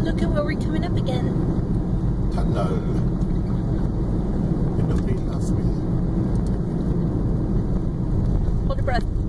Look at where we're coming up again. Hello. It'll be lovely. Hold your breath.